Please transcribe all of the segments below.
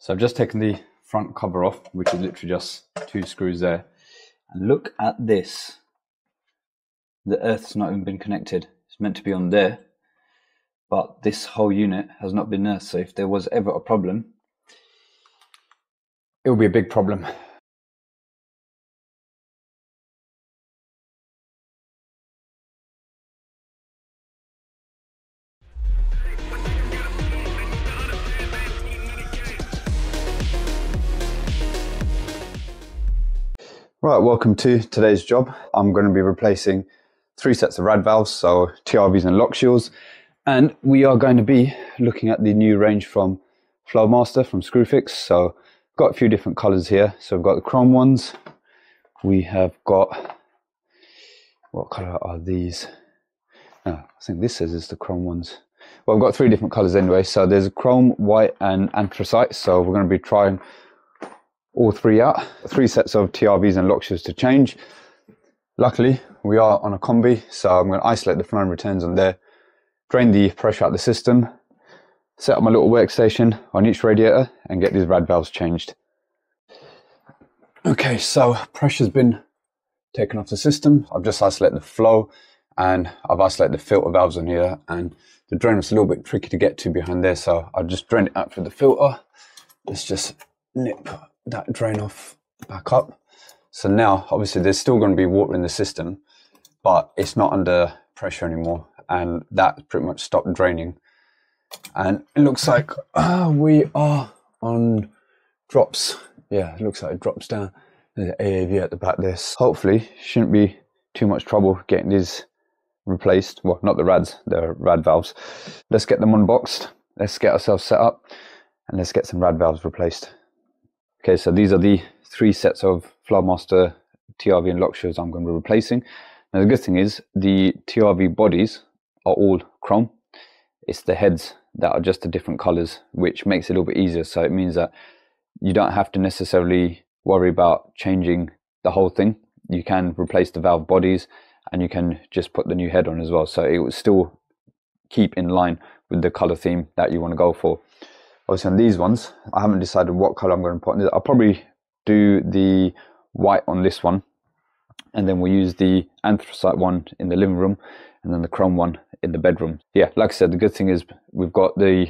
So I've just taken the front cover off, which is literally just two screws there. And look at this. The earth's not even been connected. It's meant to be on there. But this whole unit has not been there. So if there was ever a problem, it will be a big problem. Right, welcome to today's job. I'm going to be replacing three sets of rad valves, so TRVs and lock shields, and we are going to be looking at the new range from Flowmaster from Screwfix. So got a few different colors here. So we've got the chrome ones. We have got, what color are these? Oh, I think this says it's the chrome ones. Well, I've got three different colors anyway. So there's chrome, white, and anthracite. So we're going to be trying all three out. Three sets of TRVs and lock to change. Luckily, we are on a combi, so I'm going to isolate the and returns on there, drain the pressure out of the system, set up my little workstation on each radiator, and get these rad valves changed. Okay, so pressure's been taken off the system. I've just isolated the flow, and I've isolated the filter valves on here, and the drain was a little bit tricky to get to behind there, so I'll just drain it out through the filter. Let's just nip that drain off back up. So now, obviously, there's still going to be water in the system, but it's not under pressure anymore. And that pretty much stopped draining. And it looks like uh, we are on drops. Yeah, it looks like it drops down. There's an AAV at the back there. Hopefully, shouldn't be too much trouble getting these replaced. Well, not the rads, the rad valves. Let's get them unboxed. Let's get ourselves set up and let's get some rad valves replaced. Okay, so these are the three sets of Flowmaster TRV and lock shields I'm going to be replacing. Now the good thing is the TRV bodies are all chrome. It's the heads that are just the different colors, which makes it a little bit easier. So it means that you don't have to necessarily worry about changing the whole thing. You can replace the valve bodies and you can just put the new head on as well. So it will still keep in line with the color theme that you want to go for obviously on these ones, I haven't decided what color I'm going to put in. I'll probably do the white on this one, and then we'll use the anthracite one in the living room, and then the chrome one in the bedroom. Yeah, like I said, the good thing is we've got the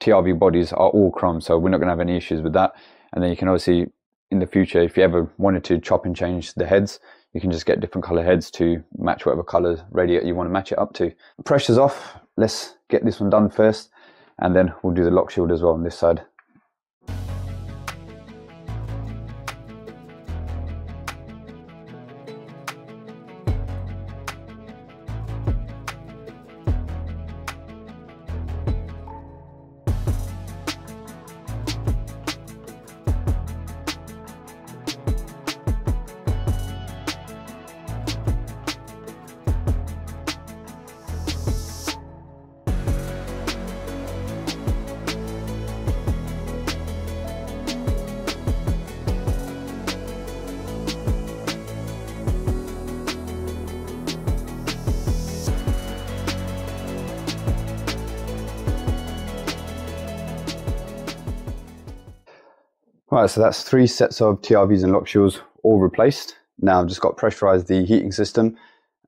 TRV bodies are all chrome, so we're not going to have any issues with that. And then you can obviously, in the future, if you ever wanted to chop and change the heads, you can just get different color heads to match whatever color radiator you want to match it up to. Pressure's off. Let's get this one done first and then we'll do the lock shield as well on this side. Right, so that's three sets of TRVs and lock shields all replaced. Now I've just got to pressurize the heating system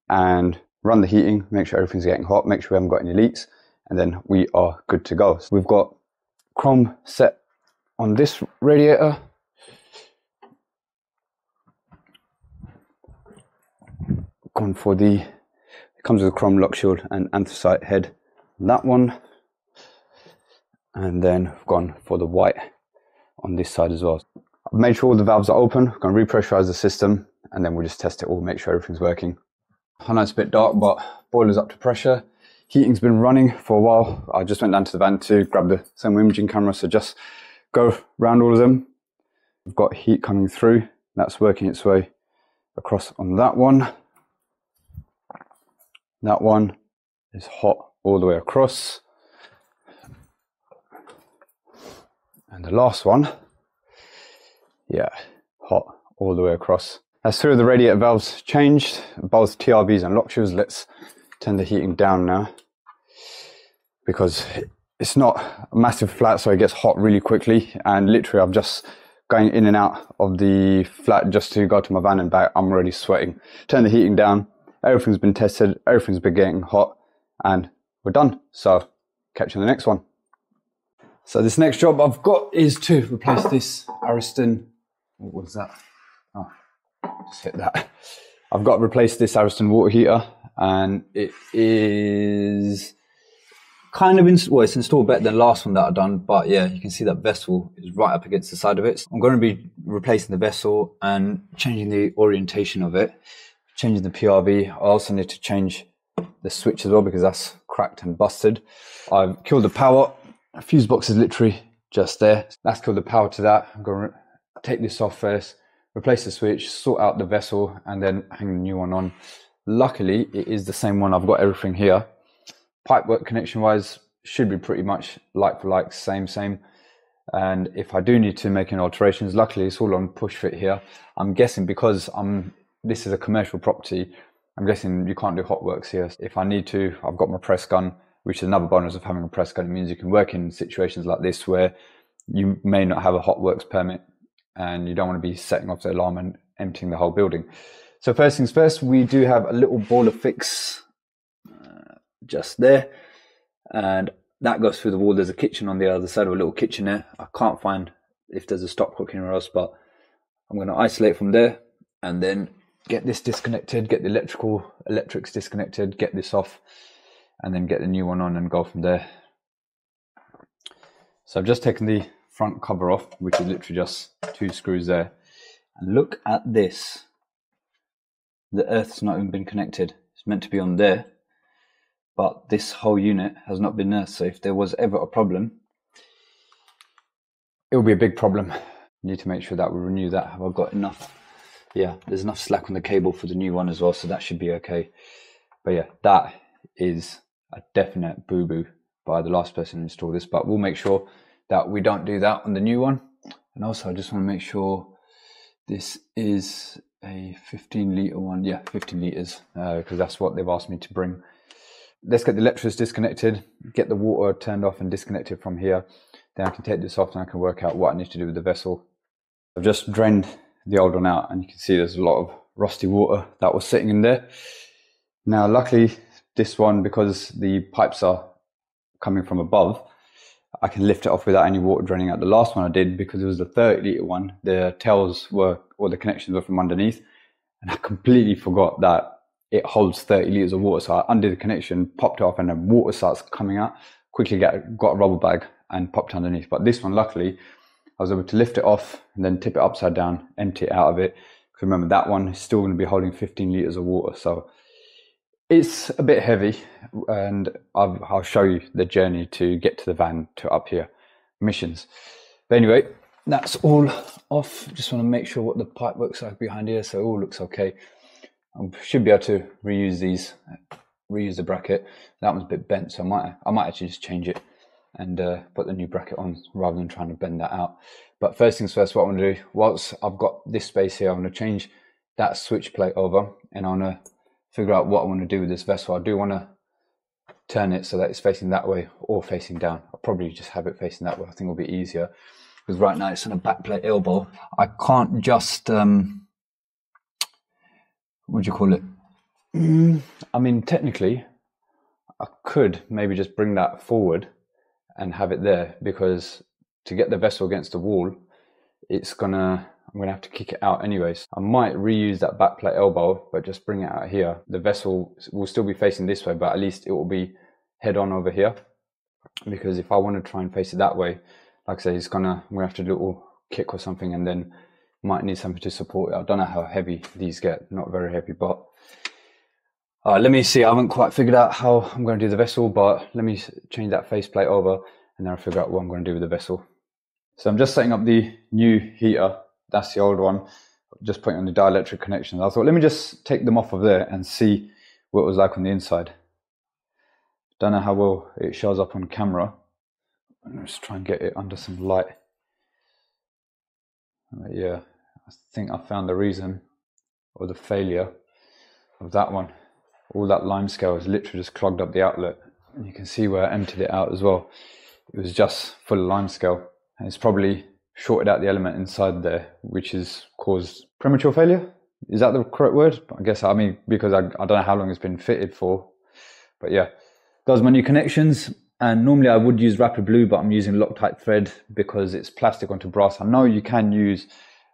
and run the heating, make sure everything's getting hot, make sure we haven't got any leaks, and then we are good to go. So we've got chrome set on this radiator. Gone for the, it comes with a chrome lock shield and anthracite head. That one. And then gone for the white on this side as well. I've made sure all the valves are open, I'm going to repressurize the system and then we'll just test it all, make sure everything's working. I know it's a bit dark, but boiler's up to pressure. Heating's been running for a while. I just went down to the van to grab the thermal imaging camera, so just go around all of them. We've got heat coming through. That's working its way across on that one. That one is hot all the way across. And the last one, yeah, hot all the way across. As through the radiator valves changed, both TRVs and lock let's turn the heating down now because it's not a massive flat, so it gets hot really quickly. And literally, I'm just going in and out of the flat just to go to my van and back. I'm already sweating. Turn the heating down. Everything's been tested. Everything's been getting hot, and we're done. So catch you in the next one. So this next job I've got is to replace this Ariston. What was that? Oh, just hit that. I've got to replace this Ariston water heater, and it is kind of, in, well, it's installed better than the last one that I've done, but yeah, you can see that vessel is right up against the side of it. So I'm going to be replacing the vessel and changing the orientation of it, changing the PRV. I also need to change the switch as well because that's cracked and busted. I've killed the power. A fuse box is literally just there. That's killed the power to that. I'm going to take this off first, replace the switch, sort out the vessel, and then hang the new one on. Luckily, it is the same one. I've got everything here pipework connection wise should be pretty much like for like, same, same. And if I do need to make any alterations, luckily it's all on push fit here. I'm guessing because I'm this is a commercial property, I'm guessing you can't do hot works here. If I need to, I've got my press gun, which is another bonus of having a press gun. It means you can work in situations like this where you may not have a hot works permit and you don't want to be setting off the alarm and emptying the whole building. So first things first, we do have a little boiler fix uh, just there. And that goes through the wall. There's a kitchen on the other side of a little kitchen there. I can't find if there's a stop stopcock anywhere else, but I'm going to isolate from there and then get this disconnected, get the electrical electrics disconnected, get this off, and then get the new one on and go from there. So I've just taken the front cover off, which is literally just two screws there. And look at this. The earth's not even been connected. It's meant to be on there but this whole unit has not been earthed. So if there was ever a problem, it will be a big problem. Need to make sure that we renew that. Have I got enough? Yeah, there's enough slack on the cable for the new one as well, so that should be okay. But yeah, that is a definite boo boo by the last person to install this. But we'll make sure that we don't do that on the new one. And also, I just want to make sure this is a 15 litre one. Yeah, 15 litres, because uh, that's what they've asked me to bring let's get the electrodes disconnected, get the water turned off and disconnected from here. Then I can take this off and I can work out what I need to do with the vessel. I've just drained the old one out and you can see there's a lot of rusty water that was sitting in there. Now, luckily, this one, because the pipes are coming from above, I can lift it off without any water draining out. The last one I did, because it was the 30 litre one, the tails were, or the connections were from underneath. And I completely forgot that it holds 30 liters of water. So I undid the connection, popped it off, and then water starts coming out. Quickly get got a rubber bag and popped underneath. But this one, luckily, I was able to lift it off and then tip it upside down, empty it out of it. Because remember, that one is still going to be holding 15 liters of water. So it's a bit heavy, and I'll, I'll show you the journey to get to the van to up here missions. But anyway, that's all off. Just want to make sure what the pipe looks like behind here. So it all looks okay. I should be able to reuse these, reuse the bracket. That one's a bit bent, so I might I might actually just change it and uh, put the new bracket on rather than trying to bend that out. But first things first, what I'm going to do, once I've got this space here, I'm going to change that switch plate over and I want to figure out what I want to do with this vessel. I do want to turn it so that it's facing that way or facing down. I'll probably just have it facing that way. I think it'll be easier because right now it's on a backplate elbow. I can't just um, what do you call it? Mm, I mean, technically, I could maybe just bring that forward and have it there because to get the vessel against the wall, it's gonna I'm gonna have to kick it out anyways. I might reuse that backplate elbow, but just bring it out here. The vessel will still be facing this way, but at least it will be head on over here. Because if I want to try and face it that way, like I say, it's gonna I'm gonna have to do a little kick or something and then might need something to support it. I don't know how heavy these get, not very heavy, but uh, let me see. I haven't quite figured out how I'm going to do the vessel, but let me change that faceplate over and then I'll figure out what I'm going to do with the vessel. So I'm just setting up the new heater. That's the old one. Just putting on the dielectric connections. I thought, let me just take them off of there and see what it was like on the inside. Don't know how well it shows up on camera. Let's try and get it under some light. Uh, yeah, I think I found the reason or the failure of that one. All that lime scale has literally just clogged up the outlet. And you can see where I emptied it out as well. it was just full of lime scale. And it's probably shorted out the element inside there, which has caused premature failure. Is that the correct word? I guess, I mean, because I, I don't know how long it's been fitted for. But yeah, those my new connections. And normally I would use Rapid Blue, but I'm using Loctite thread because it's plastic onto brass. I know you can use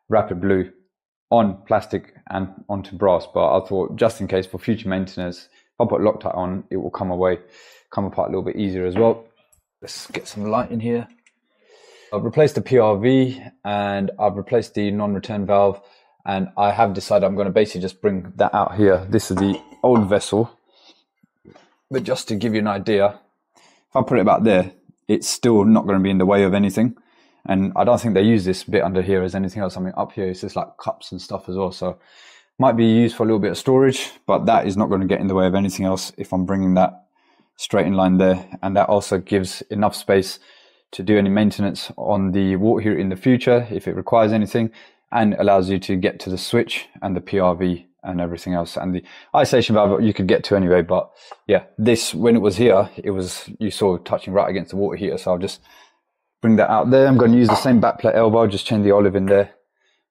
Rapid Blue on plastic and onto brass, but I thought just in case for future maintenance, if I put Loctite on, it will come away, come apart a little bit easier as well. Let's get some light in here. I've replaced the PRV and I've replaced the non-return valve and I have decided I'm going to basically just bring that out here. This is the old vessel, but just to give you an idea, if I put it about there, it's still not going to be in the way of anything. And I don't think they use this bit under here as anything else. I mean, up here, it's just like cups and stuff as well. So might be used for a little bit of storage, but that is not going to get in the way of anything else if I'm bringing that straight in line there. And that also gives enough space to do any maintenance on the water heater in the future if it requires anything and allows you to get to the switch and the PRV and everything else. And the isolation valve you could get to anyway. But yeah, this, when it was here, it was, you saw touching right against the water heater. So I'll just bring that out there. I'm going to use the same backplate elbow, just change the olive in there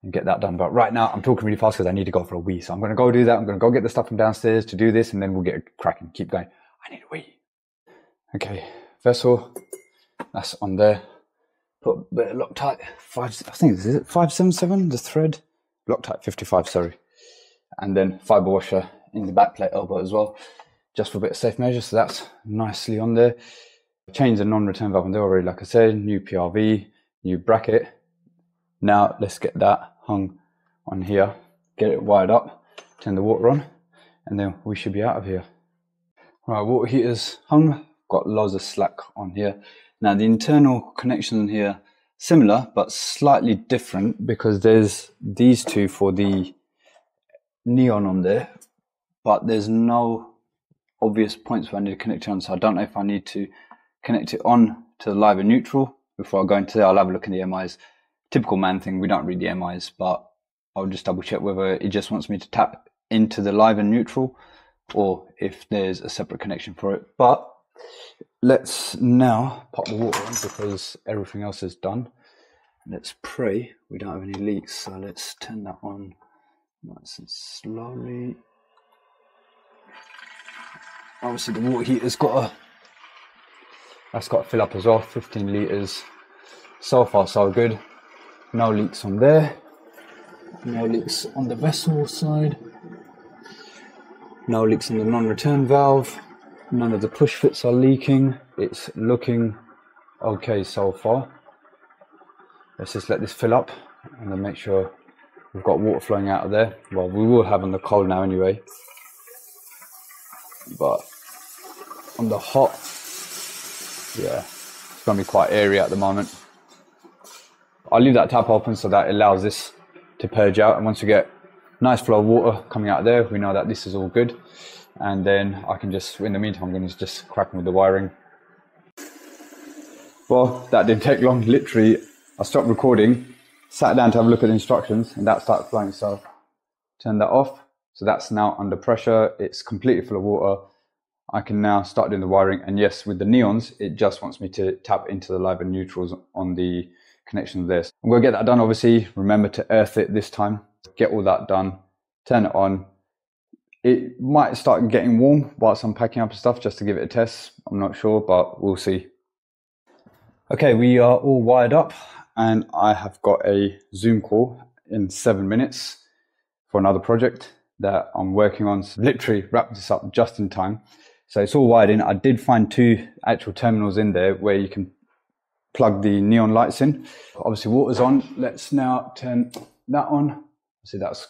and get that done. But right now I'm talking really fast because I need to go for a wee. So I'm going to go do that. I'm going to go get the stuff from downstairs to do this and then we'll get cracking. Keep going. I need a wee. Okay, vessel, that's on there. Put a bit of Loctite, five, I think, is it 577, the thread? Loctite 55, sorry and then fiber washer in the back plate elbow as well, just for a bit of safe measure. So that's nicely on there. Change the non-return valve on there already, like I said, new PRV, new bracket. Now let's get that hung on here, get it wired up, turn the water on, and then we should be out of here. Right, water heaters hung, got loads of slack on here. Now the internal connection here, similar, but slightly different because there's these two for the neon on there, but there's no obvious points where I need to connect it on. So I don't know if I need to connect it on to the live and neutral before I go into there. I'll have a look in the MIs. Typical man thing, we don't read the MIs, but I'll just double check whether it just wants me to tap into the live and neutral or if there's a separate connection for it. But let's now pop the water on because everything else is done. Let's pray we don't have any leaks. So let's turn that on Nice and slowly. Obviously, the water heater's got a that's got to fill up as well. 15 liters. So far, so good. No leaks on there. No leaks on the vessel side. No leaks on the non-return valve. None of the push fits are leaking. It's looking okay so far. Let's just let this fill up and then make sure We've got water flowing out of there. Well, we will have on the cold now anyway. But on the hot, yeah, it's going to be quite airy at the moment. I'll leave that tap open so that allows this to purge out. And once we get nice flow of water coming out of there, we know that this is all good. And then I can just, in the meantime, I'm going to just crack on with the wiring. Well, that didn't take long. Literally, I stopped recording sat down to have a look at the instructions and that started flowing. So turn that off. So that's now under pressure. It's completely full of water. I can now start doing the wiring. And yes, with the neons, it just wants me to tap into the live and neutrals on the connection of this. I'm gonna get that done, obviously. Remember to earth it this time. Get all that done, turn it on. It might start getting warm whilst I'm packing up stuff just to give it a test. I'm not sure, but we'll see. Okay, we are all wired up and I have got a Zoom call in seven minutes for another project that I'm working on. So literally wrap this up just in time. So it's all wired in. I did find two actual terminals in there where you can plug the neon lights in. Obviously water's on. Let's now turn that on. See that's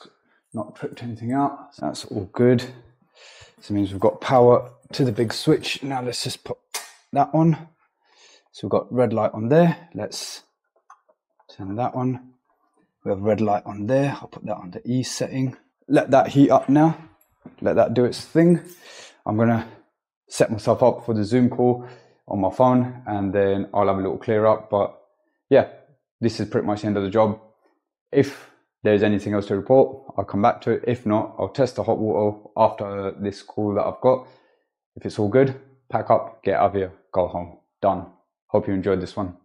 not tripped anything out. That's all good. So it means we've got power to the big switch. Now let's just put that on. So we've got red light on there. Let's Turn that one. We have red light on there. I'll put that on the E setting. Let that heat up now. Let that do its thing. I'm gonna set myself up for the Zoom call on my phone and then I'll have a little clear up. But yeah, this is pretty much the end of the job. If there's anything else to report, I'll come back to it. If not, I'll test the hot water after this call that I've got. If it's all good, pack up, get out of here, go home. Done. Hope you enjoyed this one.